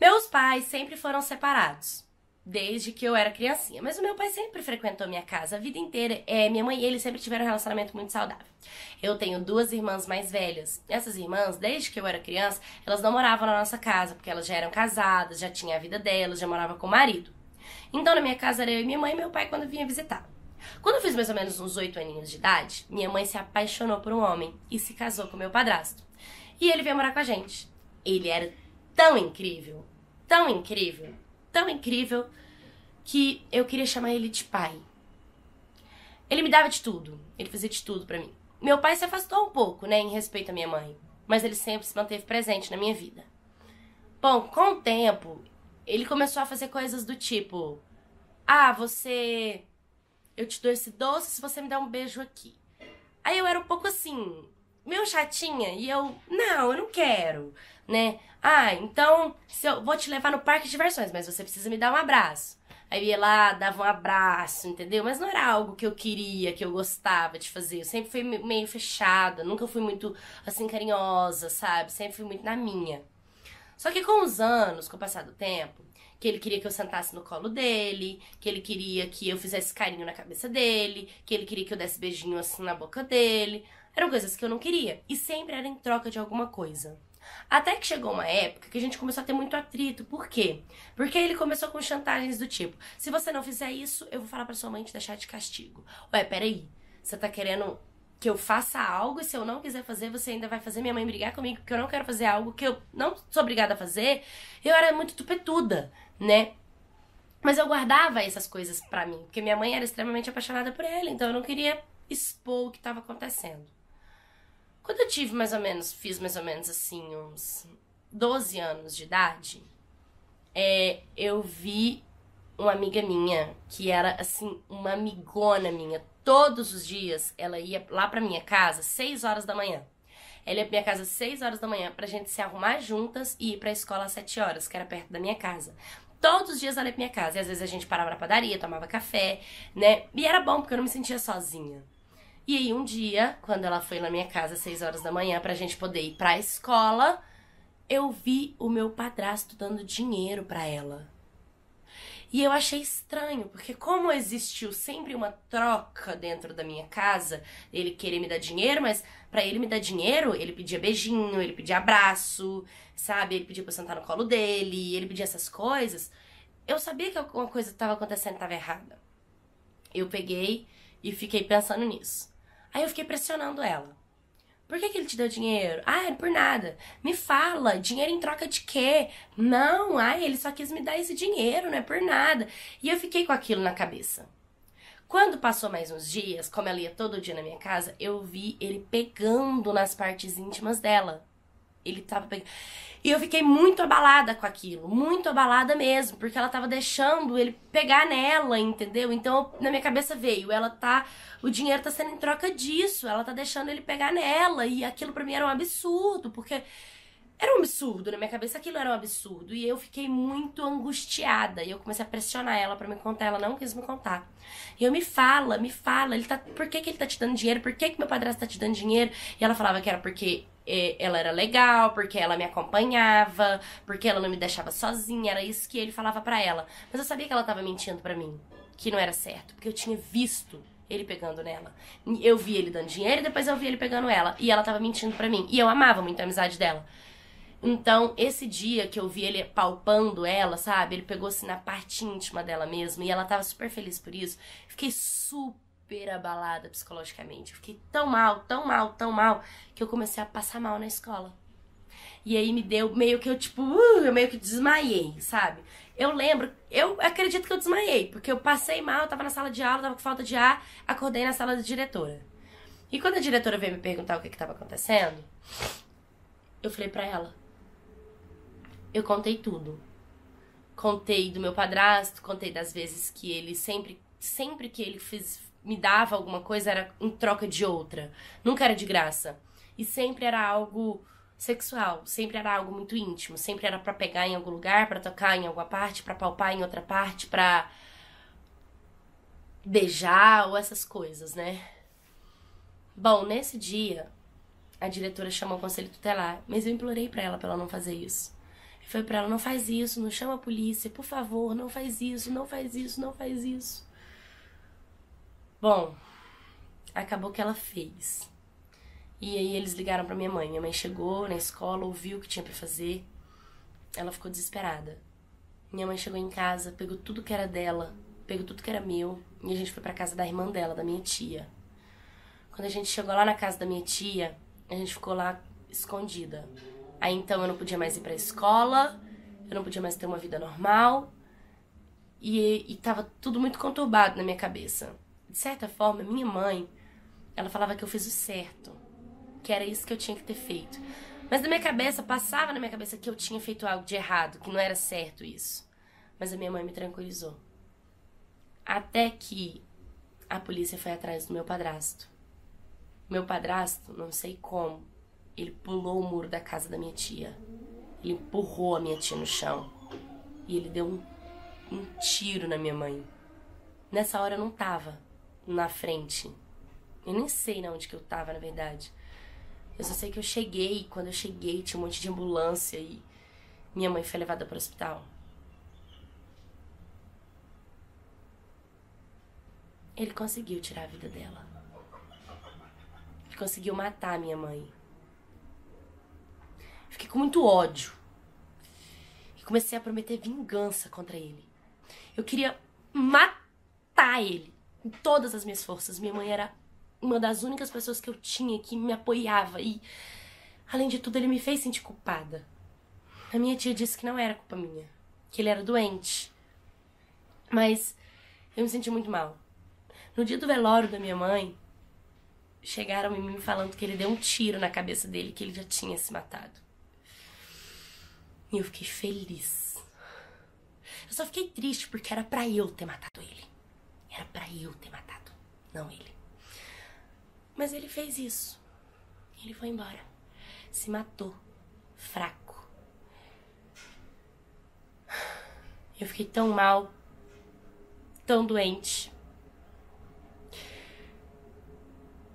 Meus pais sempre foram separados, desde que eu era criancinha. Mas o meu pai sempre frequentou minha casa a vida inteira. É, minha mãe e ele sempre tiveram um relacionamento muito saudável. Eu tenho duas irmãs mais velhas. Essas irmãs, desde que eu era criança, elas não moravam na nossa casa, porque elas já eram casadas, já tinham a vida delas, já moravam com o marido. Então na minha casa era eu e minha mãe e meu pai quando vinha visitar. Quando eu fiz mais ou menos uns oito aninhos de idade, minha mãe se apaixonou por um homem e se casou com meu padrasto. E ele veio morar com a gente. Ele era tão incrível, tão incrível, tão incrível que eu queria chamar ele de pai. Ele me dava de tudo, ele fazia de tudo para mim. Meu pai se afastou um pouco, né, em respeito à minha mãe, mas ele sempre se manteve presente na minha vida. Bom, com o tempo, ele começou a fazer coisas do tipo: "Ah, você eu te dou esse doce se você me der um beijo aqui". Aí eu era um pouco assim, meio chatinha e eu, não, eu não quero, né? Ah, então se eu vou te levar no parque de diversões, mas você precisa me dar um abraço. Aí eu ia lá, dava um abraço, entendeu? Mas não era algo que eu queria, que eu gostava de fazer. Eu sempre fui meio fechada, nunca fui muito assim carinhosa, sabe? Sempre fui muito na minha. Só que com os anos, com o passar do tempo, que ele queria que eu sentasse no colo dele, que ele queria que eu fizesse carinho na cabeça dele, que ele queria que eu desse beijinho assim na boca dele. Eram coisas que eu não queria. E sempre era em troca de alguma coisa. Até que chegou uma época que a gente começou a ter muito atrito. Por quê? Porque ele começou com chantagens do tipo: se você não fizer isso, eu vou falar pra sua mãe te deixar de castigo. Ué, peraí. Você tá querendo que eu faça algo e se eu não quiser fazer, você ainda vai fazer minha mãe brigar comigo porque eu não quero fazer algo que eu não sou obrigada a fazer. Eu era muito tupetuda, né? Mas eu guardava essas coisas pra mim, porque minha mãe era extremamente apaixonada por ele, então eu não queria expor o que estava acontecendo. Quando eu tive mais ou menos, fiz mais ou menos assim, uns 12 anos de idade, é, eu vi uma amiga minha, que era assim, uma amigona minha. Todos os dias ela ia lá pra minha casa, 6 horas da manhã. Ela ia pra minha casa às 6 horas da manhã pra gente se arrumar juntas e ir pra escola às 7 horas, que era perto da minha casa. Todos os dias ela ia pra minha casa. E às vezes a gente parava na padaria, tomava café, né? E era bom, porque eu não me sentia sozinha. E aí um dia, quando ela foi na minha casa às 6 horas da manhã pra gente poder ir pra escola, eu vi o meu padrasto dando dinheiro pra ela. E eu achei estranho, porque como existiu sempre uma troca dentro da minha casa, ele querer me dar dinheiro, mas para ele me dar dinheiro, ele pedia beijinho, ele pedia abraço, sabe? Ele pedia pra eu sentar no colo dele, ele pedia essas coisas. Eu sabia que alguma coisa estava acontecendo estava errada. Eu peguei e fiquei pensando nisso. Aí eu fiquei pressionando ela. Por que, que ele te deu dinheiro? Ah, por nada. Me fala, dinheiro em troca de quê? Não, ai, ele só quis me dar esse dinheiro, não é por nada. E eu fiquei com aquilo na cabeça. Quando passou mais uns dias, como ela ia todo dia na minha casa, eu vi ele pegando nas partes íntimas dela. Ele tava pegando. E eu fiquei muito abalada com aquilo, muito abalada mesmo, porque ela tava deixando ele pegar nela, entendeu? Então na minha cabeça veio, ela tá. O dinheiro tá sendo em troca disso, ela tá deixando ele pegar nela, e aquilo pra mim era um absurdo, porque era um absurdo, na minha cabeça aquilo era um absurdo. E eu fiquei muito angustiada. E eu comecei a pressionar ela para me contar. Ela não quis me contar. E eu me fala, me fala, ele tá. Por que, que ele tá te dando dinheiro? Por que, que meu padrasto tá te dando dinheiro? E ela falava que era porque ela era legal, porque ela me acompanhava, porque ela não me deixava sozinha. Era isso que ele falava para ela. Mas eu sabia que ela tava mentindo para mim. Que não era certo. Porque eu tinha visto ele pegando nela. Eu vi ele dando dinheiro e depois eu vi ele pegando ela. E ela tava mentindo para mim. E eu amava muito a amizade dela. Então, esse dia que eu vi ele palpando ela, sabe? Ele pegou assim na parte íntima dela mesmo e ela tava super feliz por isso. Fiquei super abalada psicologicamente. Fiquei tão mal, tão mal, tão mal que eu comecei a passar mal na escola. E aí me deu meio que eu, tipo, uh, eu meio que desmaiei, sabe? Eu lembro, eu acredito que eu desmaiei, porque eu passei mal, eu tava na sala de aula, tava com falta de ar, acordei na sala da diretora. E quando a diretora veio me perguntar o que que tava acontecendo, eu falei pra ela, eu contei tudo. Contei do meu padrasto, contei das vezes que ele sempre, sempre que ele fez, me dava alguma coisa era em troca de outra. Nunca era de graça. E sempre era algo sexual, sempre era algo muito íntimo, sempre era para pegar em algum lugar, para tocar em alguma parte, para palpar em outra parte, para beijar ou essas coisas, né? Bom, nesse dia, a diretora chamou o conselho tutelar, mas eu implorei para ela para ela não fazer isso. Foi para ela: não faz isso, não chama a polícia, por favor, não faz isso, não faz isso, não faz isso. Bom, acabou que ela fez. E aí eles ligaram para minha mãe. Minha mãe chegou na escola, ouviu o que tinha para fazer. Ela ficou desesperada. Minha mãe chegou em casa, pegou tudo que era dela, pegou tudo que era meu, e a gente foi para casa da irmã dela, da minha tia. Quando a gente chegou lá na casa da minha tia, a gente ficou lá escondida. Aí então eu não podia mais ir pra escola, eu não podia mais ter uma vida normal. E, e tava tudo muito conturbado na minha cabeça. De certa forma, minha mãe, ela falava que eu fiz o certo, que era isso que eu tinha que ter feito. Mas na minha cabeça, passava na minha cabeça que eu tinha feito algo de errado, que não era certo isso. Mas a minha mãe me tranquilizou. Até que a polícia foi atrás do meu padrasto. Meu padrasto, não sei como, ele pulou o muro da casa da minha tia. Ele empurrou a minha tia no chão. E ele deu um, um tiro na minha mãe. Nessa hora eu não tava na frente. Eu nem sei na onde que eu tava, na verdade. Eu só sei que eu cheguei, quando eu cheguei tinha um monte de ambulância e minha mãe foi levada para o hospital. Ele conseguiu tirar a vida dela. Ele conseguiu matar minha mãe. Fiquei com muito ódio. E comecei a prometer vingança contra ele. Eu queria matar ele com todas as minhas forças. Minha mãe era uma das únicas pessoas que eu tinha que me apoiava e além de tudo ele me fez sentir culpada. A minha tia disse que não era culpa minha, que ele era doente. Mas eu me senti muito mal. No dia do velório da minha mãe, chegaram em mim falando que ele deu um tiro na cabeça dele, que ele já tinha se matado. E eu fiquei feliz. Eu só fiquei triste porque era para eu ter matado ele. Era para eu ter matado, não ele. Mas ele fez isso. Ele foi embora. Se matou. Fraco. Eu fiquei tão mal. Tão doente.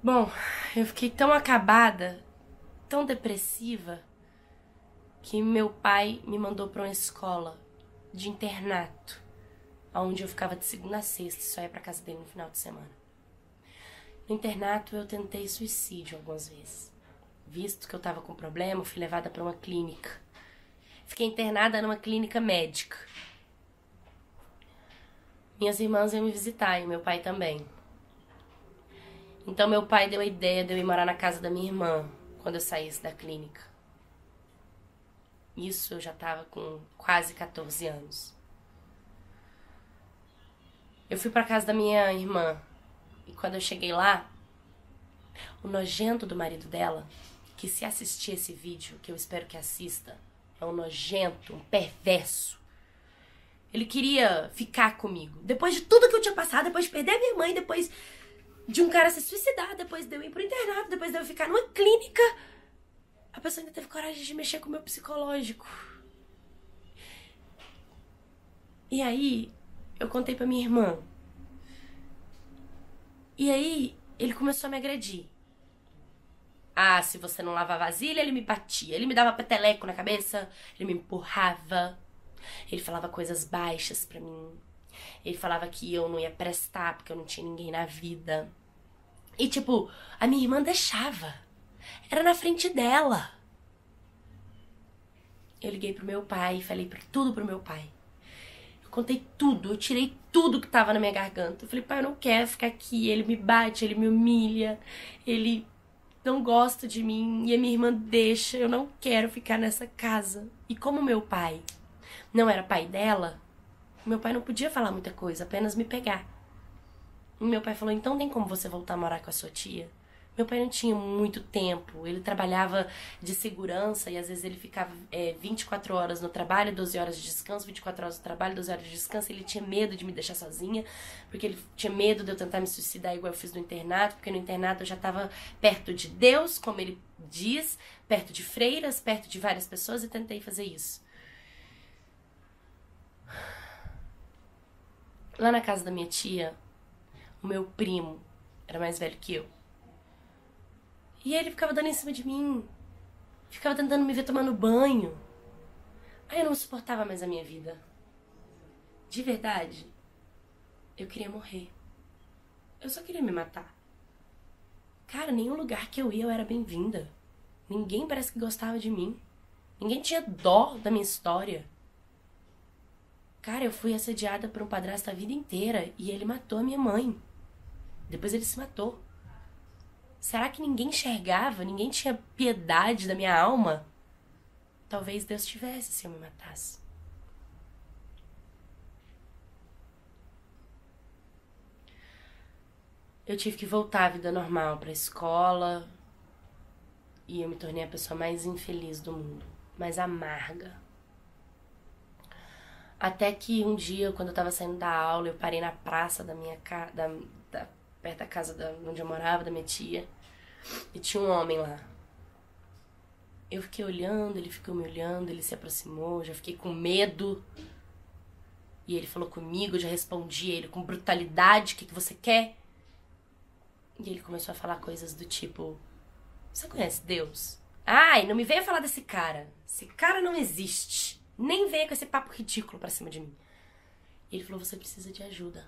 Bom, eu fiquei tão acabada, tão depressiva, que meu pai me mandou para uma escola de internato, onde eu ficava de segunda a sexta e só ia para casa dele no final de semana. No internato eu tentei suicídio algumas vezes. Visto que eu estava com problema, fui levada para uma clínica. Fiquei internada numa clínica médica. Minhas irmãs iam me visitar e meu pai também. Então meu pai deu a ideia de eu ir morar na casa da minha irmã quando eu saísse da clínica. Isso eu já estava com quase 14 anos. Eu fui para casa da minha irmã e quando eu cheguei lá, o nojento do marido dela, que se assistir esse vídeo, que eu espero que assista, é um nojento, um perverso. Ele queria ficar comigo. Depois de tudo que eu tinha passado, depois de perder minha mãe, depois de um cara se suicidar, depois de eu ir pro internato, depois de eu ficar numa clínica a pessoa ainda teve coragem de mexer com o meu psicológico. E aí, eu contei pra minha irmã. E aí, ele começou a me agredir. Ah, se você não lava a vasilha, ele me batia. Ele me dava peteleco na cabeça, ele me empurrava. Ele falava coisas baixas pra mim. Ele falava que eu não ia prestar porque eu não tinha ninguém na vida. E tipo, a minha irmã deixava. Era na frente dela. Eu liguei pro meu pai, falei tudo pro meu pai. Contei tudo, eu tirei tudo que tava na minha garganta. Eu falei, pai, eu não quero ficar aqui. Ele me bate, ele me humilha, ele não gosta de mim e a minha irmã deixa. Eu não quero ficar nessa casa. E como meu pai não era pai dela, meu pai não podia falar muita coisa, apenas me pegar. E meu pai falou: então tem como você voltar a morar com a sua tia? Meu pai não tinha muito tempo, ele trabalhava de segurança e às vezes ele ficava é, 24 horas no trabalho, 12 horas de descanso, 24 horas no trabalho, 12 horas de descanso. Ele tinha medo de me deixar sozinha, porque ele tinha medo de eu tentar me suicidar igual eu fiz no internato, porque no internato eu já estava perto de Deus, como ele diz, perto de freiras, perto de várias pessoas e tentei fazer isso. Lá na casa da minha tia, o meu primo era mais velho que eu. E ele ficava dando em cima de mim. Ficava tentando me ver tomando banho. Aí eu não suportava mais a minha vida. De verdade, eu queria morrer. Eu só queria me matar. Cara, nenhum lugar que eu ia eu era bem-vinda. Ninguém parece que gostava de mim. Ninguém tinha dó da minha história. Cara, eu fui assediada por um padrasto a vida inteira e ele matou a minha mãe. Depois ele se matou. Será que ninguém enxergava? Ninguém tinha piedade da minha alma? Talvez Deus tivesse se eu me matasse. Eu tive que voltar à vida normal, para a escola, e eu me tornei a pessoa mais infeliz do mundo, mais amarga. Até que um dia, quando eu tava saindo da aula, eu parei na praça da minha da, perto da casa da, onde eu morava, da minha tia, e tinha um homem lá. Eu fiquei olhando, ele ficou me olhando, ele se aproximou, já fiquei com medo. E ele falou comigo, eu já respondi ele com brutalidade: o que, que você quer? E ele começou a falar coisas do tipo: Você conhece Deus? Ai, não me venha falar desse cara. Esse cara não existe. Nem venha com esse papo ridículo pra cima de mim. E ele falou: Você precisa de ajuda.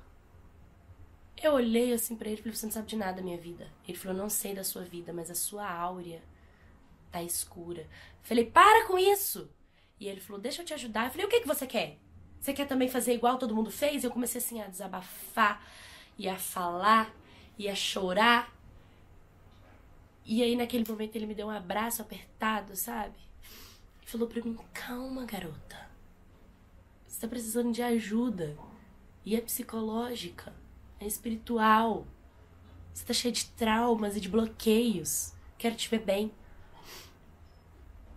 Eu olhei assim pra ele e falei: Você não sabe de nada da minha vida. Ele falou: Não sei da sua vida, mas a sua áurea tá escura. Falei, para com isso! E ele falou, deixa eu te ajudar. Eu falei, o que, que você quer? Você quer também fazer igual todo mundo fez? Eu comecei assim a desabafar, e a falar, e a chorar. E aí naquele momento ele me deu um abraço apertado, sabe? E falou pra mim, calma, garota. Você tá precisando de ajuda. E é psicológica, é espiritual. Você tá cheia de traumas e de bloqueios. Quero te ver bem.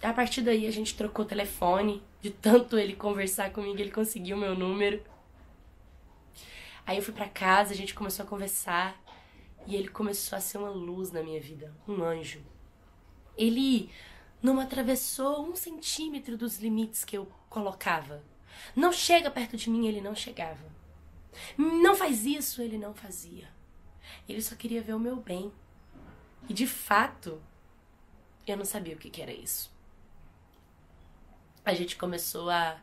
A partir daí a gente trocou telefone. De tanto ele conversar comigo, ele conseguiu meu número. Aí eu fui para casa, a gente começou a conversar. E ele começou a ser uma luz na minha vida, um anjo. Ele não atravessou um centímetro dos limites que eu colocava. Não chega perto de mim, ele não chegava. Não faz isso, ele não fazia. Ele só queria ver o meu bem. E de fato, eu não sabia o que, que era isso a gente começou a,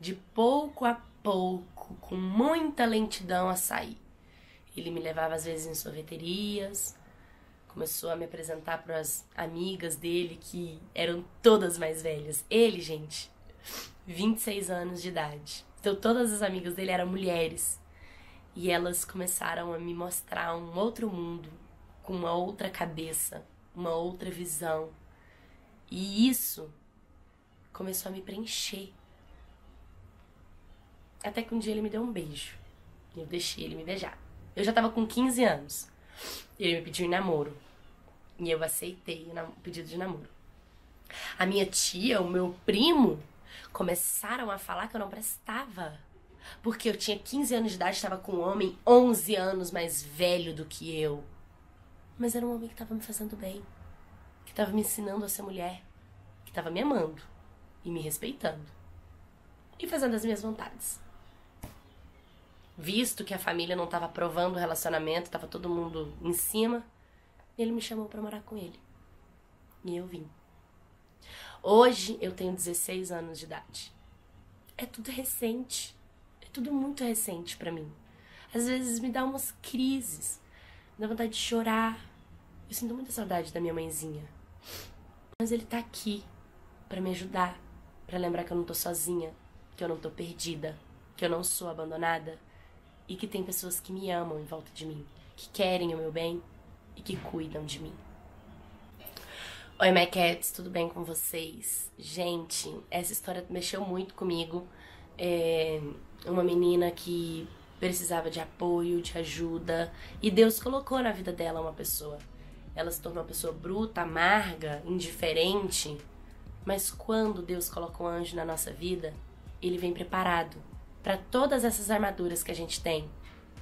de pouco a pouco, com muita lentidão, a sair. Ele me levava às vezes em sorveterias, começou a me apresentar para as amigas dele, que eram todas mais velhas. Ele, gente, 26 anos de idade. Então, todas as amigas dele eram mulheres. E elas começaram a me mostrar um outro mundo, com uma outra cabeça, uma outra visão. E isso começou a me preencher. Até que um dia ele me deu um beijo. E eu deixei ele me beijar. Eu já tava com 15 anos. Ele me pediu em namoro. E eu aceitei o pedido de namoro. A minha tia, o meu primo, começaram a falar que eu não prestava. Porque eu tinha 15 anos de idade, estava com um homem 11 anos mais velho do que eu. Mas era um homem que estava me fazendo bem. Que estava me ensinando a ser mulher. Que estava me amando e me respeitando e fazendo as minhas vontades. Visto que a família não estava aprovando o relacionamento, estava todo mundo em cima, ele me chamou para morar com ele. E eu vim. Hoje eu tenho 16 anos de idade. É tudo recente. Tudo muito recente para mim. Às vezes me dá umas crises, dá vontade de chorar. Eu sinto muita saudade da minha mãezinha. Mas ele tá aqui para me ajudar, para lembrar que eu não tô sozinha, que eu não tô perdida, que eu não sou abandonada e que tem pessoas que me amam em volta de mim, que querem o meu bem e que cuidam de mim. Oi, My Cats, tudo bem com vocês? Gente, essa história mexeu muito comigo. É uma menina que precisava de apoio, de ajuda, e Deus colocou na vida dela uma pessoa. Ela se tornou uma pessoa bruta, amarga, indiferente, mas quando Deus coloca um anjo na nossa vida, ele vem preparado para todas essas armaduras que a gente tem.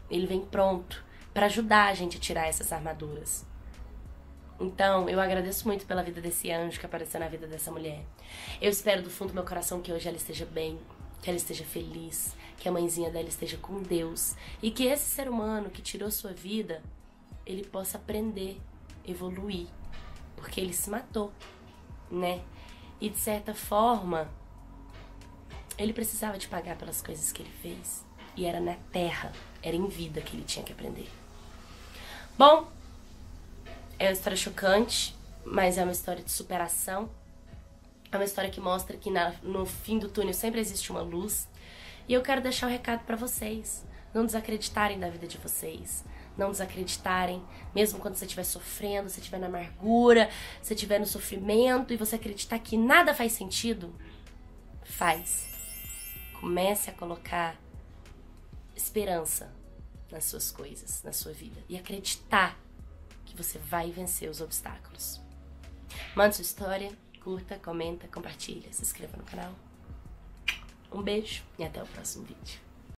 Ele vem pronto para ajudar a gente a tirar essas armaduras. Então, eu agradeço muito pela vida desse anjo que apareceu na vida dessa mulher. Eu espero do fundo do meu coração que hoje ela esteja bem, que ela esteja feliz, que a mãezinha dela esteja com Deus e que esse ser humano que tirou sua vida, ele possa aprender, evoluir, porque ele se matou, né? E de certa forma, Ele precisava de pagar pelas coisas que ele fez. E era na terra, era em vida que ele tinha que aprender. Bom, é uma história chocante, mas é uma história de superação. É uma história que mostra que na, no fim do túnel sempre existe uma luz. E eu quero deixar um recado para vocês. Não desacreditarem da vida de vocês. Não desacreditarem, mesmo quando você estiver sofrendo, você estiver na amargura, você estiver no sofrimento e você acreditar que nada faz sentido. Faz. Comece a colocar esperança nas suas coisas, na sua vida. E acreditar que você vai vencer os obstáculos. Mande sua história, curta, comenta, compartilha, se inscreva no canal. Um beijo e até o próximo vídeo.